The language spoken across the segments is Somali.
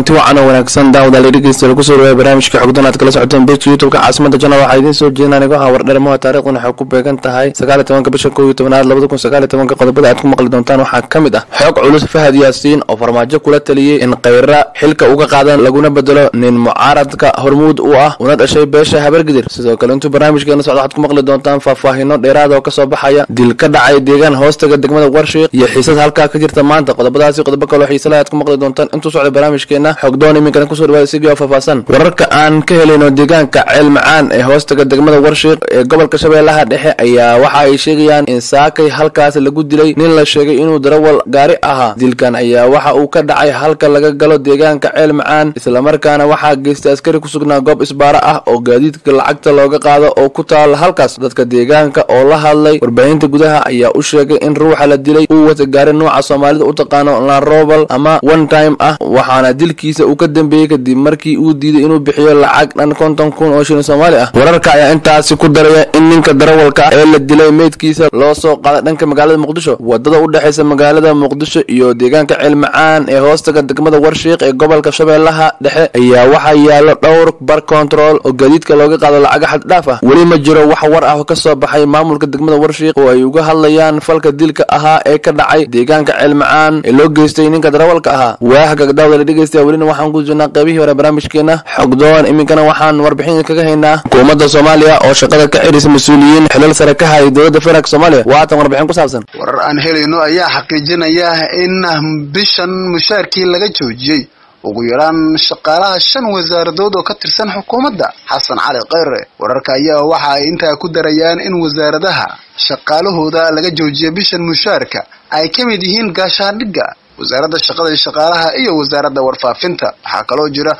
kulanti wacan oo wanaagsan. Daawadaal dhegeystayaal ku soo dhawaaya barnaamijka xogdan aad kala socoteen bejka youtubeka. Caasimada jana waxaa idiin soo jeedin anigo ah wardhermaha taarikhdan waxay ku beegan tahay sagaaliy tobanka bisha kow iyo tobanaad labada kun sagaaliy tobanka qodobada. Aad ku maqli doontaan waxaa ka mid ah xoog culus fahad yaasiin oo farmaajo kula taliyey in khayra xilka uga qaadan laguna bedelo nin mucaaradka hormuud u ah una dhashay beesha habargidir sidoo kale intuu barnaamijkeena socdo waxaad ku maqli doontaan faahfaahino dheeraada oo ka soo baxaya dil ka dhacay deegaan hoostaga degmada warshiiq iyo xiisad halkaa ka jirta maanta. Qodobadaasi qodobo kaloo xiisala aad ku maqli doontaan. Intuu socda barnaamijkeena xogdoon iminkana ku soo dhawaada sigii oo faahfaahsan. Wararka aan ka helayno deegaanka ceel macaan ee hoostaga degmada warshiiq ee gobolka shabeellaha dhexe ayaa waxa ay sheegayaan in saakay halkaas lagu dilay. Nin la sheegay inuu darawal gaari ahaa. Dilkan ayaa waxa uu ka dhacay halka laga galo deegaanka ceel macaan islamarkaana waxaa geystay askari ku sugnaa goob isbaaro ah oo gaadiidka lacagta looga qaado oo ku taala halkaas. Dadka deegaanka oo la hadlay warbaahinta gudaha ayaa u sheegay in ruuxa la dilay. Uu wata gaari nooca soomaalida u taqaano lanrobal ama one time ah waxaana dilkiisa uu ka dambeeyey kadib markii uu diiday inuu bixiyo lacag dhan konton kun oo shilin soomaali ah. Wararka ayaa intaasi ku daraya in ninka darawalka ee la dilay meydkiisa loo soo qaaday dhanka magaalada muqdisho waddada u dhexaysa magaalada muqdisho iyo deegaanka ceel macaan ee hoostaga degmada warshiiq ee gobolka shabeellaha dhexe ayaa waxaa yaalo dhowr bar control oo gaadiidka looga qaado lacaga xad dhaaf ah. Weli ma jiro wax war ah oo ka soo baxay maamulka degmada warshiiq oo ay uga hadlayaan falka dilka ahaa ee ka dhacay deegaanka ceel macaan ee loo geystay ninka darawalka ahaa. Waaxga daawada dhegeystayaa welina waxaan ku jirnaa qaybihii hore barnaamijkeena. Xogdoon iminkana waxaan warbixin kaga haynaa. Xukuumadda soomaaliya oo shaqada ka xirisa mas'uuliyiin xilal sare ka hayay dowladda federaalk soomaaliya. Waatan warbixin ku saabsan. Warar aan helayno ayaa xaqiijinaya in bishan mushaarkii laga joojiyey. Ugu yaraan shaqaalaha shan wasaaradood oo ka tirsan xukuumadda xasan cali khayre wararka ayaa waxa ay intaa ku darayaan in wasaaradaha shaqaalahooda laga joojiya bishan mushaarka ay ka mid yihiin gaashaandhigga wasaaradda shaqada shaqaalaha iyo wasaaradda warfaafinta. Waxaa kaloo jira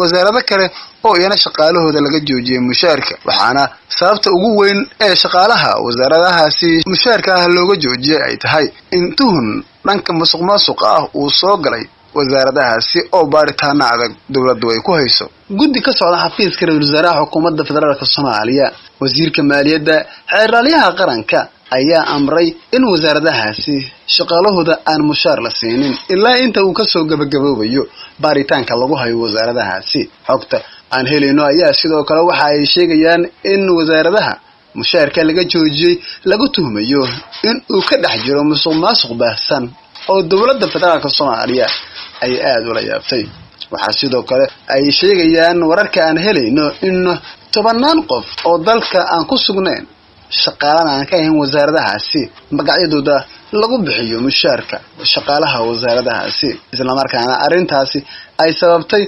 wasaarado kale oo iyana shaqaalahooda laga joojiyay mushaarka. Waxaana sababta ugu weyn ee shaqaalaha wasaaradahaasi mushaarka ah looga joojiyay ay tahay in tuhun dhanka musuq maasuqa ah uu soo galay wasaaradahaasi oo baaritaana adag dowladdu ay ku hayso. Guddi ka socda xafiiska ra'isul wasaaraha xukuumadda federaalk soomaaliya wasiirka maaliyadda xeeraalyaha qaranka ayaa amray in wasaaradahaasi shaqaalahooda aan mushaar la siinin ilaa inta uu ka soo gabagaboobayo baaritaanka lagu hayo wasaaradahaasi. Xogta aan helayno ayaa sidoo kale waxa ay sheegayaan in wasaaradaha mushaarka laga joojiyey lagu tuhmayo in uu ka dhex jiro musuq maasuq baahsan oo dowladda federaalk soomaaliya ay aada ula yaabtay. Waxaa sidoo kale ay sheegayaan wararka aan helayno in tobannaan qof oo dalka aan ku sugnayn shaqaalana aan ka ahayn wasaaradahaasi magacyadooda lagu bixiyo mushaarka shaqaalaha wasaaradahaasi. Islamarkaana arrintaasi ay sababtay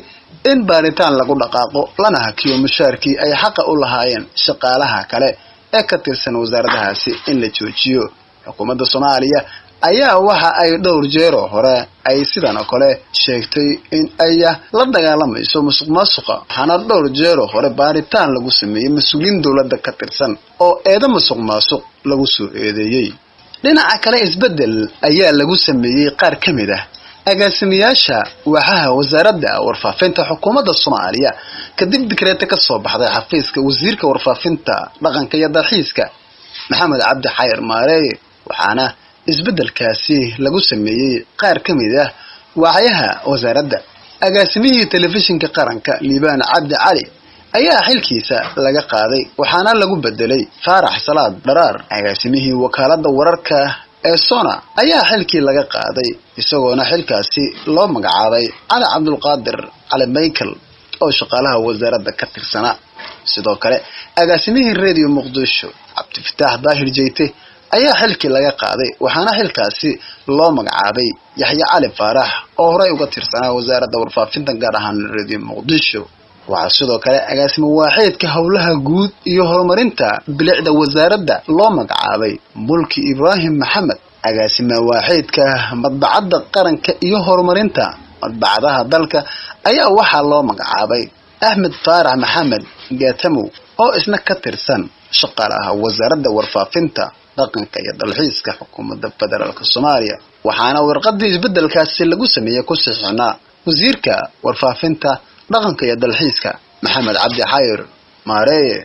in baaritaan lagu dhaqaaqo lana hakiyo mushaarkii ay xaqa u lahaayeen shaqaalaha kale ee ka tirsan wasaaradahaasi in la joojiyo. Xukuumadda soomaaliya ayaa waxa ay dhowr jeeroo hore ay sidan oo kale sheegtay in ay la dagaalamayso musuq maasuqa waxaana dhowr jeeroo hore baaritaan lagu sameeyey mas'uuliyiin dowladda ka tirsan oo eedo musuq maasuq lagu soo eedeeyey. Dhinaca kale isbeddel ayaa lagu sameeyey qaar ka mid ah. Agaasimayaasha waaxaha wasaaradda warfaafinta xukuumadda soomaaliya kadib dikreete ka soo baxday xafiiska wasiirka warfaafinta dhaqanka iyo dalxiiska maxamed cabdi xayir waxaana isbeddelkaasi lagu sameeyey qaar ka mid ah waaxyaha wasaaradda. Agaasimihii telefishinka qaranka liibaan cabdi cali ayaa xilkiisa laga qaaday waxaana lagu bedelay faarax salaad dharaar agaasimihii wakaaladda wararka ee sona ayaa xilkii laga qaaday isagoona xilkaasi loo magacaabay cali cabdulqaadir cali michael oo shaqaalaha wasaaradda ka tirsanaa sidoo kale agaasimihii radio muqdisho cabdifataax daahir jeyte ayaa xilkii laga qaaday waxaana xilkaasi loo magacaabay yaxye cali faarax oo horey uga tirsanaa wasaaradda warfaafinta gaar ahaan radio muqdisho. Waxaa sidoo kale agaasimo waaxeedka howlaha guud iyo horumarinta bilicda wasaaradda loo magacaabay mulki ibraahim maxamed. Agaasima waaxeedka madbacadda qaranka iyo horumarinta madbacadaha dalka ayaa waxaa loo magacaabay axmed faarax maxamed gaatamow oo isna ka tirsan shaqaalaha wasaaradda warfaafinta dhaqanka iyo dalxiiska xukuumadda federaalk soomaaliya. Waxaana warqadii isbeddelkaasi lagu sameeyey ku sixinaa wasiirka warfaafinta dhaqanka iyo dalxiiska maxamed cabdi xayir maareeye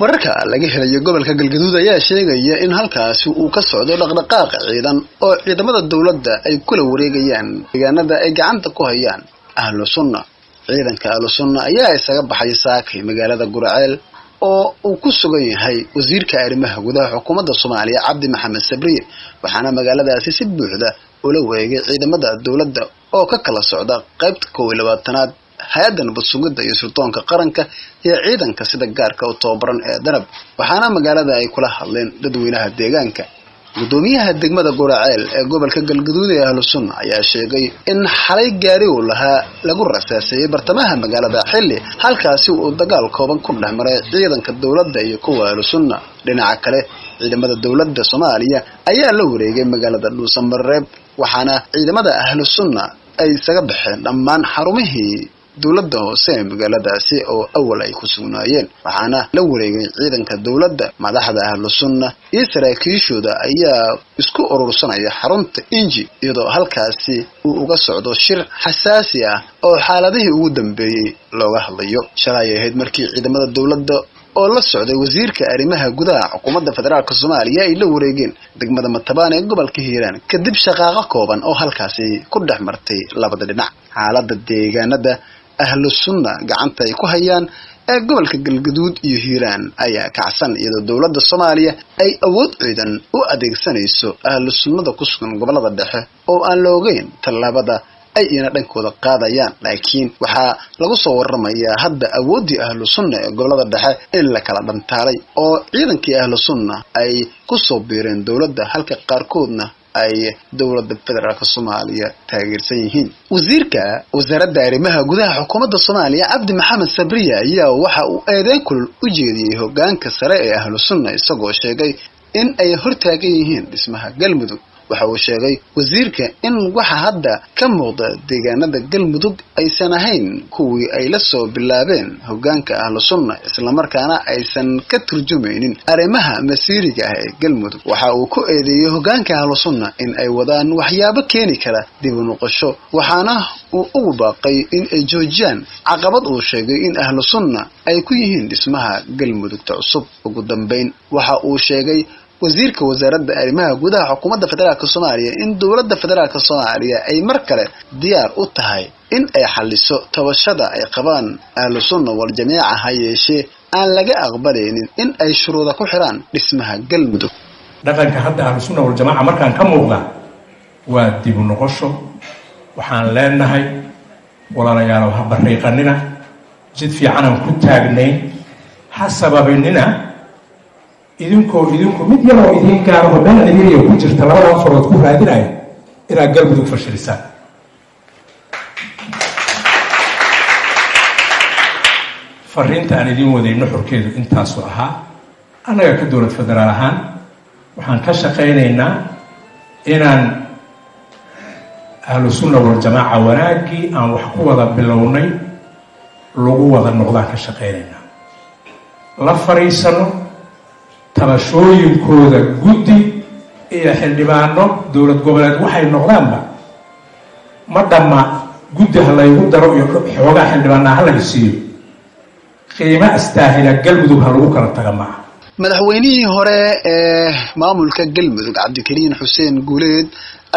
wararka laga helayo gobolka galgaduud ayaa sheegaya in halkaasi uu ka socdo dhaqdhaqaaq ciidan oo ciidamada dowladda ay kula wareegayaan deegaanada ay gacanta ku hayaan ahlu sunna. Ciidanka ahlu sunna ayaa isaga baxay saakay magaalada guraceel oo uu ku sugan yahay wasiirka arrimaha gudaha xukuumadda soomaaliya cabdi maxamed sabriye waxaana magaaladaasi si buuxda ula wareegay ciidamada dowladda oo ka kala socda qaybta kow iyo labaatanaad hay'adda nabad sugidda iyo suldoonka qaranka iyo ciidanka sida gaarka u tababaran ee danab waxaana magaalada ay kula hadleen dadweynaha deegaanka guddoomiyaha degmada guraceel ee gobolka galgaduud ee ahlu sunna ayaa sheegay in xalay gaari uu lahaa lagu rasaaseeyey bartamaha magaalada xilli halkaasi uu dagaal kooban ku dhex maray ciidanka dowladda iyo kuwa ahlu sunna. Dhinaca kale ciidamada dowladda soomaaliya ayaa la wareegay magaalada dhuusamareeb waxaana ciidamada ahlu sunna ay isaga baxeen dhammaan xarumihii dowladda hoose ee magaaladaasi oo awal ay ku sugnaayeen waxaana la wareegay ciidanka dowladda madaxda ahlu sunna iyo saraakiishooda ayaa isku urursanaya xarunta inji iyadoo halkaasi uu uga socdo shir xasaasi ah oo xaaladihii ugu dambeeyey looga hadlayo. Shalay ahayd markii ciidamada dowladda oo la socday wasiirka arrimaha gudaha xukuumadda federaalk soomaaliya ay la wareegeen degmada matabaan ee gobolka hiiraan kadib shaqaaqo kooban oo halkaasi ku dhex martay labada dhinac. Xaaladda deegaanada ahlu sunna gacanta ay ku hayaan ee gobolka galgaduud iyo hiiraan ayaa kacsan iyadoo dowladda soomaaliya ay awood ciidan u adeegsanayso ahlu sunnada ku sugan gobollada dhexe oo aan la ogeyn tallaabada ay ina dhankooda qaadayaan. Laakiin waxaa lagu soo waramayaa hadda awooddii ahlu sunna ee gobollada dhexe in la kala dhantaalay oo ciidankii ahlu sunna ay ku soo biireen dowladda halka qaarkoodna ay dowladda federaalk soomaaliya taageersan yihiin. Wasiirka wasaaradda arrimaha gudaha xukuumadda soomaaliya cabdi maxamed sabriya ayaa waxa uu eedeyn kulul u jeediyey hogaanka sare ee ahlu sunna isagoo sheegay in ay hortaagan yihiin dhismaha galmudug waxa uu sheegay wasiirka in waxa hadda ka muuqda deegaanada galmudug aysan ahayn kuwii ay la soo bilaabeen hogaanka ahlu sunna islamarkaana aysan ka turjumaynin arrimaha masiiriga ah ee galmudug. Waxa uu ku eedeeyey hogaanka ahlu sunna in ay wadaan waxyaabo keeni kara dib u noqosho waxaana uu ugu baaqay in ay joojiyaan caqabad uu sheegay in ahlu sunna ay ku yihiin dhismaha galmudugta cusub. Ugu dambayn waxa uu sheegay wasiirka wasaaradda arrimaha gudaha xukuumadda federaalk soomaaliya in dowladda federaalk soomaaliya ay mar kale diyaar u tahay in ay xaliso tabashada ay qabaan ahlu sunna wal jamiica ha yeeshee aan laga aqbalaynin in ay shuruuda ku xiraan dhismaha galmudug dhaqanka hadda ahlu sunna wal jamaaca markaan ka muuqda waa dib u noqosho. Waxaan leenahay walaalayaalow ha bariiqanina jid fiicanaan ku taagnayn ha sababinina idinkoo idinku mid yaroo idiin gaaraho meel cidiriya ku jirta labadan farood ku raadinaya inaad galmudug fashilisaan fariinta aan idiin wadayno xorkeedu intaasu ahaa annaga ka dowlad federaal ahaan waxaan ka shaqaynaynaa inaan ahlu sunna waljamaaca wanaaggii aan wax ku wada bilownay lagu wada noqdaan ka shaqaynaynaa. La fariisano tabashooyinkooda guddi iyo xildhibaano dowlad goboleed waxay noqdaanba ma dhamma guddi ha laygu daro iyo xoogaa xildhibaanaa ha lay siiyo. Qiimo astaahila galmudug ha lagu kala taga maaha. Madaxweynihii hore ee maamulka galmudug cabdikariin xuseen guuleed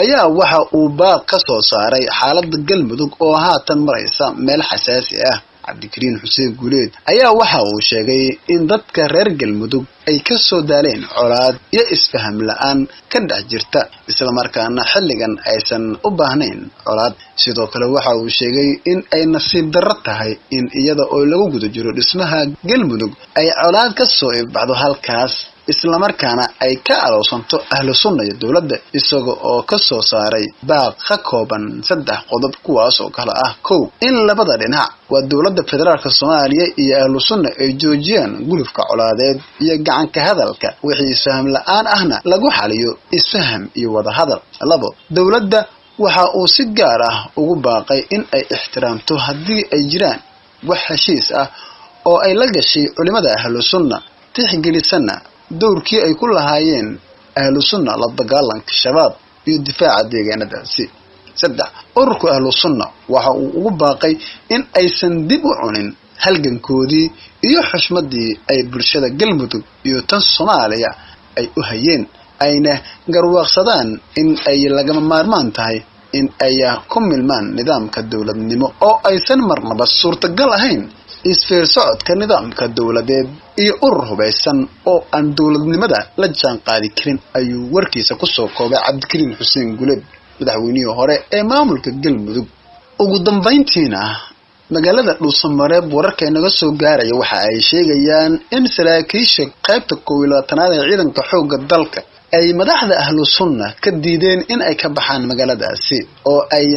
ayaa waxa uu baaq ka soo saaray xaaladda galmudug oo haatan maraysa meel xasaasi ah cabdikariin xuseen guuleed ayaa waxa uu sheegay in dadka reer galmudug ay ka soo daaleen colaad iyo isfaham la'aan ka dhex jirta islamarkaana xilligan aysan u baahnayn colaad. Sidoo kale waxa uu sheegay in ay nasiib darro tahay in iyada oo lagu guda jiro dhismaha galmudug ay colaad ka soo ibbaxdo halkaas islamarkaana ay ka alowsanto ahlu sunna iyo dowladda isaga oo ka soo saaray baaq ka kooban saddex qodob kuwaas oo kale ah. Kow in labada dhinac waa dowladda federaalk soomaaliya iyo ahlu sunna ay joojiyaan gulufka colaadeed iyo gacanka hadalka. Wixii isfaham la'aan ahna lagu xaliyo isfaham iyo wadahadal labo dowladda waxa uu si gaar ah ugu baaqay in ay ixtiraamto haddii ay jiraan wax heshiis ah oo ay la gashay culimada ahlu sunna tixgelisana dowrkii ay ku lahaayeen ahlu sunna la dagaalanka shabaab iyo difaaca deegaanadaasi. Saddex ururka ahlu sunna waxa uu ugu baaqay in aysan dib u cunin halgankoodii iyo xushmadii ay bulshada galmudug iyo tan soomaaliya ay u hayeen ayna garwaaqsadaan in ay lagama maarmaan tahay in ay ku milmaan nidaamka dowladnimo oo aysan marnaba suurtagal ahayn isfeer socodka nidaamka dowladeed iyo urur hubaysan oo aan dowladnimada la jaan qaadi karin ayuu warkiisa ku soo koobay cabdikariin xuseen guleed madaxweynihii hore ee maamulka galmudug. Ugu dambayntiina magaalada dhuusamareeb wararka inaga soo gaaraya waxa ay sheegayaan in saraakiisha qaybta koob labaatanaad ee ciidanka xoogga dalka ay madaxda ahlu sunna ka diideen in ay ka baxaan magaaladaasi oo ay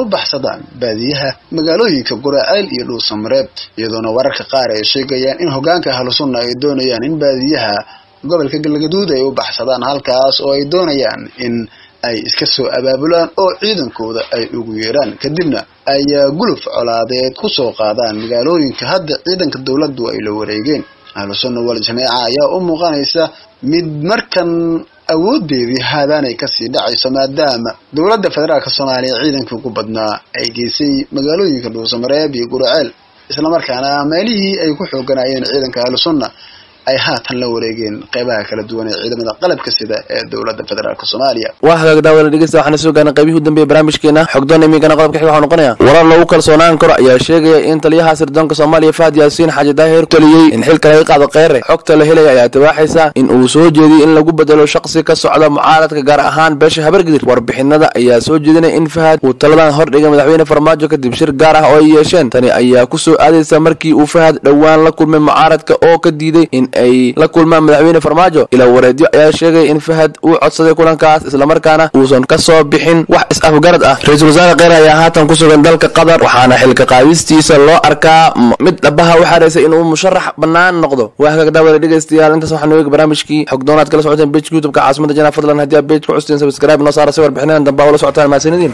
u baxsadaan baadiyaha magaalooyinka guraaceyl iyo dhuusamareeb iyadoona wararka qaar ay sheegayaan in hogaanka ahlu sunna ay doonayaan in baadiyaha gobolka galgaduud ay u baxsadaan halkaas oo ay doonayaan in ay iska soo abaabulaan oo ciidankooda ay ugu yeeraan. Kadibna ay guluf colaadeed ku soo qaadaan magaalooyinka hadda ciidanka dowladdu ay la wareegeen. Ahlu sunna wal jameeca ayaa u muuqanaysa mid markan awoodeedii haadaanay ka sii dhacayso maadaama dowladda federaalk soomaaliya ciidankii ugu badnaa ay geysay magaalooyinka dhuusamareeb iyo guraceel islamarkaana meelihii ay ku xooganayeen ciidanka ahlu sunna ay haatan la wareegeen qeybaha kala duwan ee ciidamada qalabka sida ee dowladda federaalk soomaaliya. Waa hagaag daawada dhegeysta waxaana soo gaarnay qaybihii u dambeeyey barnaamijkeena. Xogdoon iminkana qodobka xiga waxuu noqonaya warar lagu kalsoonaan karo ayaa sheegaya in taliyaha sirdoonka soomaaliya fahad yaasiin xaaji daahir taliyey in xilka laga qaado kheyre xogta la helaya ayaa tibaaxaysa in uu soo jeediyey in lagu bedelo shaqsi ka socda mucaaradka gaar ahaan beesha habargidir warbixinada ayaa soo jeedinaya in fahad uu taladan hordhigay madaxweyne farmaajo kadib shir gaar ah oo ay yeesheen. Tani ayaa ku soo aadaysa markii uu fahad dhowaan la kulmay mucaaradka oo ka diiday in ay la kulmaan madaxweyne farmaajo ilaa wareedyo ayaa sheegaya in fahad uu codsaday kulankaas islamarkaana uusan ka soo bixin wax is-afgarad ah. Ra'iisul wasaare kheyre ayaa haatan ku sugan dalka qatar waxaana xilka qaadistiisa loo arkaa mid dhabaha u xareysay inuu musharax bannaan noqdo. Waa hagaag daawada dhegeystayaal intaas waxaanu eegi barnaamijkii xogdoonaad kala socoteen bejka youtubeka caasimada janaa fadlan haddii aad bejka custeen sabscribe noo saara si warbixinadan dambe ula socotaan mahadsanidin